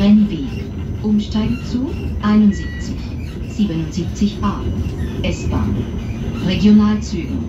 Rennweg. Umsteigen zu 71, 77a. S-Bahn. Regionalzügen.